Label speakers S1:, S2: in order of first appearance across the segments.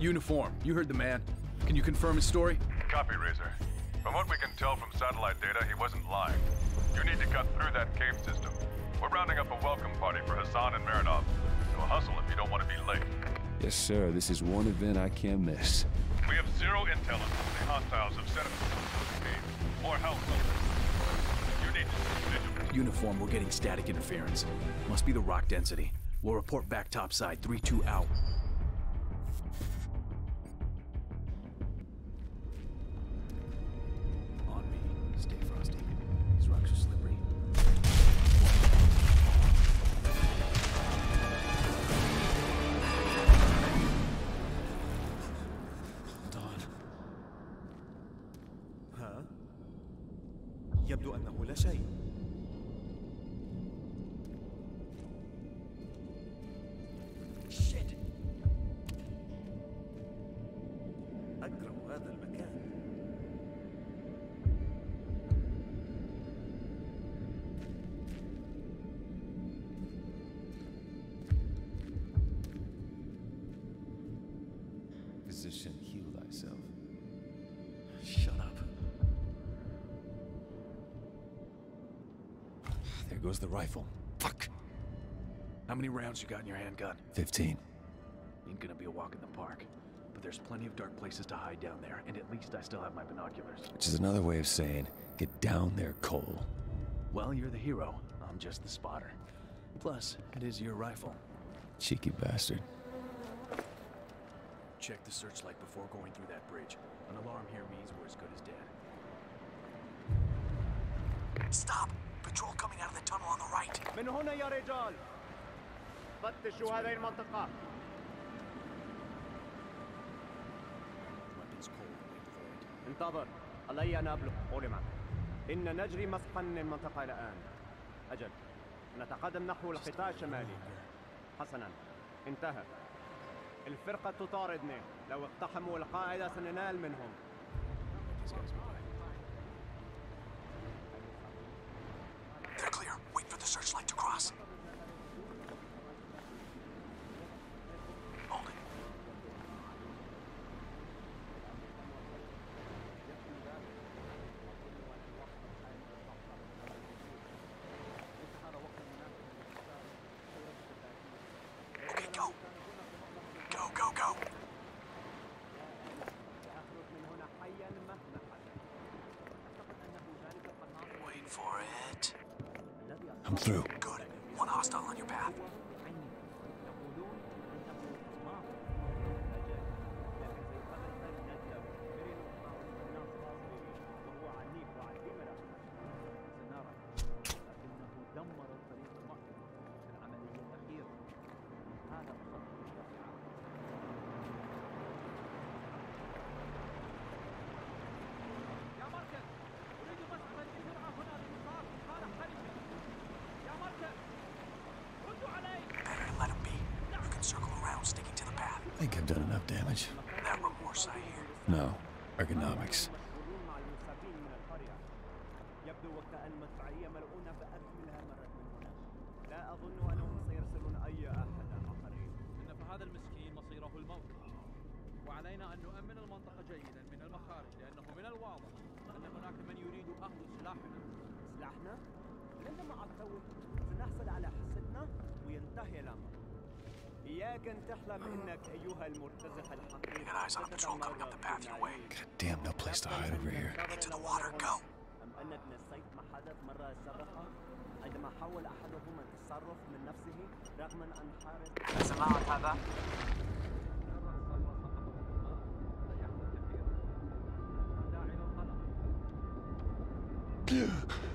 S1: Uniform, you heard the man. Can you confirm his story?
S2: Copy, Razor. From what we can tell from satellite data, he wasn't lying. You need to cut through that cave system. We're rounding up a welcome party for Hassan and Marinov. So hustle if you don't want to be late.
S3: Yes, sir. This is one event I can't miss.
S2: We have zero intel until the hostiles have set up the cave. More help. You need to be vigilant.
S1: Uniform, we're getting static interference. Must be the rock density. We'll report back topside, 3-2 out.
S3: Goes the rifle. Fuck.
S1: How many rounds you got in your handgun?
S3: 15.
S1: Ain't gonna be a walk in the park. But there's plenty of dark places to hide down there, and at least I still have my binoculars.
S3: Which is another way of saying, get down there, Cole.
S1: Well, you're the hero. I'm just the spotter. Plus, it is your rifle.
S3: Cheeky bastard.
S1: Check the searchlight before going through that bridge. An alarm here means we're as good as dead.
S4: Stop! Patrol coming out of the tunnel on the right.
S5: من هنا يا رجال. فتشوا هذه المنطقة. انتظر. علي أن أبلغ. أولما إن نجري مسحا للمنطقة الآن. أجل. نتقدم نحو القطاع الشمالي. حسنا. انتهى. الفرقة تطاردني. لو اقتحموا القاعدة سننال منهم.
S4: Searchlight to cross. Hold it. Okay, go. Go, go, go. Wait for it.
S3: I'm through. I think I've done enough damage.
S4: That remorse I hear.
S3: No. Ergonomics.
S5: من يبدو وكأن المدفعية ملعونة بأكملها مرت من هنا لا أظن أنهم سيرسلون أي أحد آخرين
S6: إن فهذا المسكين مصيره الموت وعلينا أن نؤمن المنطقة جيدا أن
S5: تحلم إنك أيها المرتزق
S4: patrol coming up the path your way.
S3: God damn, no place to hide over here.
S4: Into the water, go.
S5: أم أنك نسيت ما حدث مرة سابقة عندما حاول أحدهم التصرف من نفسه رغم أن حارب
S4: سمعت هذا؟ How's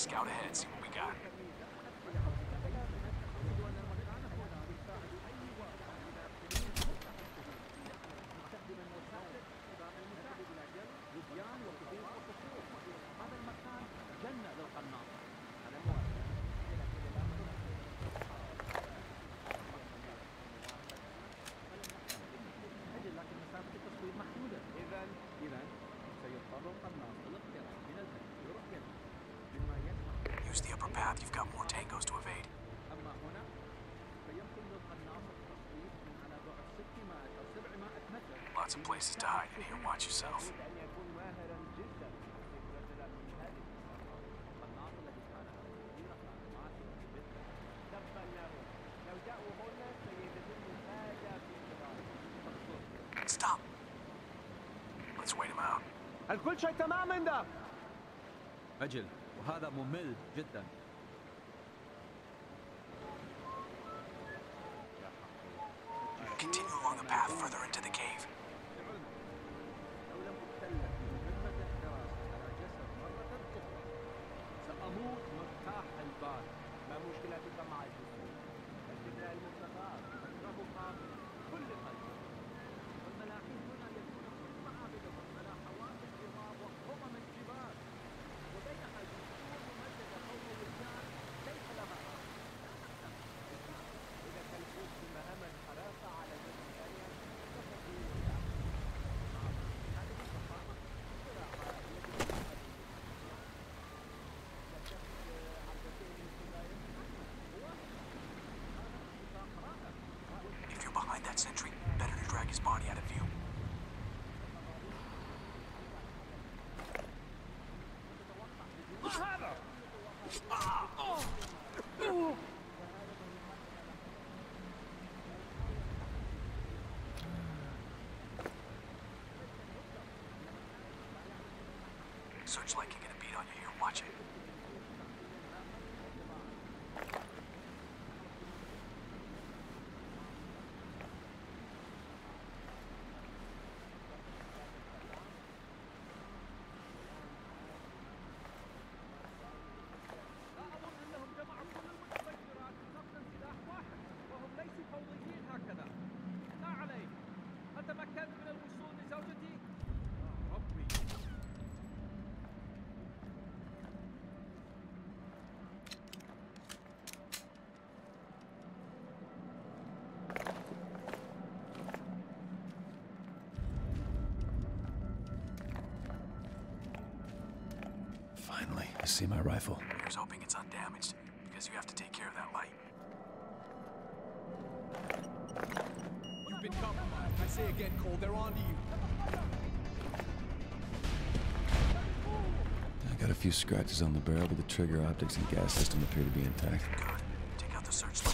S4: Scout ahead, see what we got. path. You've got more tangos to evade.
S6: أما هنا فيمكن للقناص التصوير من على بعد 600 أو 700 متر
S4: Lots of places to hide in here. Watch yourself.
S5: لابد أن يكون ماهرا جدا في الاعتراف من هذه
S6: القناص الذي كان له كثير معلومات جدا
S5: تبا له لو جاءوا هنا سيجدون حاجة في انتظارهم
S4: Stop. Let's wait him out.
S5: الكل شيء تمام عندك
S6: أجل وهذا ممل جدا
S4: Searchlight can get a beat on you here. Watch it.
S3: I see my rifle.
S4: Here's hoping it's undamaged, because you have to take care of that light.
S7: You've been compromised. I say again, Cole, they're on to you.
S3: I got a few scratches on the barrel, but the trigger optics and gas system appear to be intact.
S4: Good. Take out the searchlight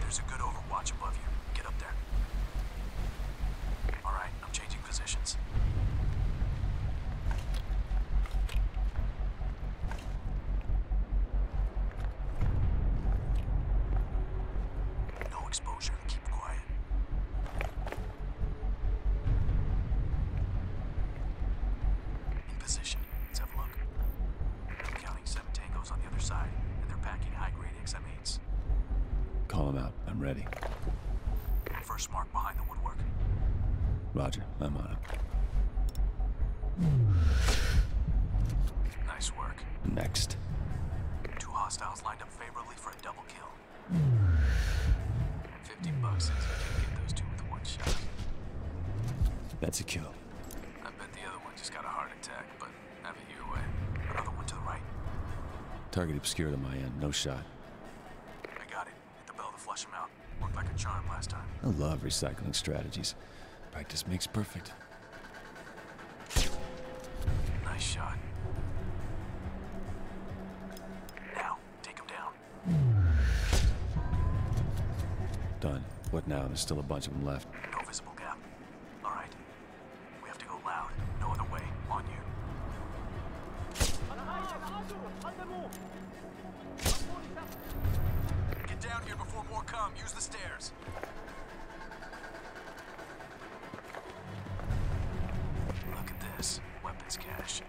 S4: There's a good overwatch above you. Get up there. All right, I'm changing positions. No exposure.
S3: Roger. I'm on it.
S4: Nice work.
S3: Next.
S4: Two hostiles lined up favorably for a double kill. 50 hmm. bucks says you can get those two with one shot.
S3: That's a kill.
S4: I bet the other one just got a heart attack, but have it your way. Another one to the right.
S3: Target obscured on my end. No shot.
S4: I got it. Hit the bell to flush him out. Worked like a charm last time.
S3: I love recycling strategies. Practice makes perfect.
S4: Nice shot.
S3: Now, take him down. Done. What now? There's still a bunch of them left.
S4: No visible gap. All right. We have to go loud. No other way. On you. Get down here before more come. Use the stairs. Weapons cache.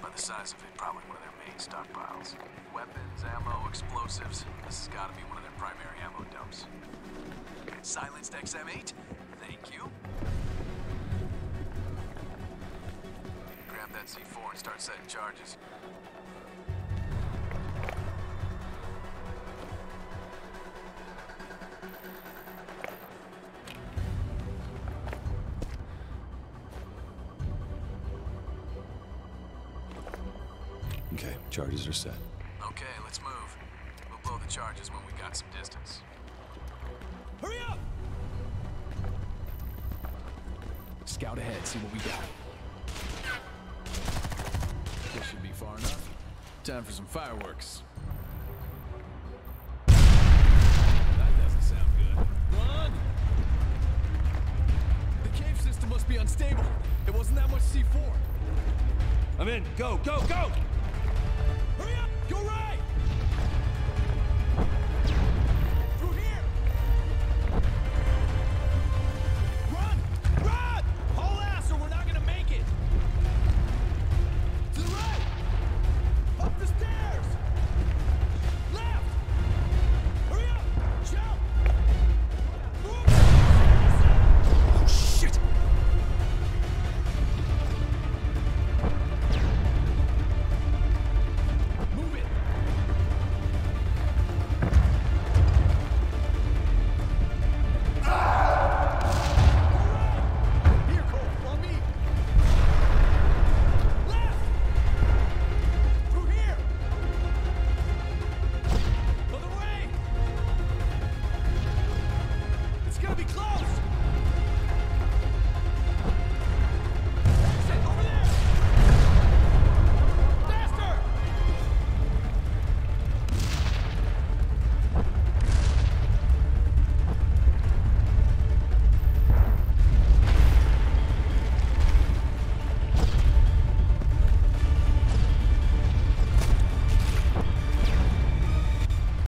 S4: By the size of it, probably one of their main stockpiles. Weapons, ammo, explosives. This has got to be one of their primary ammo dumps. Silenced XM8? Thank you. Grab that C4 and start setting charges.
S3: Charges are set.
S4: Okay, let's move. We'll blow the charges when we got some distance.
S8: Hurry up!
S9: Scout ahead, see what we got.
S6: This should be far enough. Time for some fireworks. That doesn't sound good. Run! The cave system must be unstable. It wasn't that much C4.
S10: I'm in. Go, go, go!
S6: Go right!